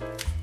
Bye.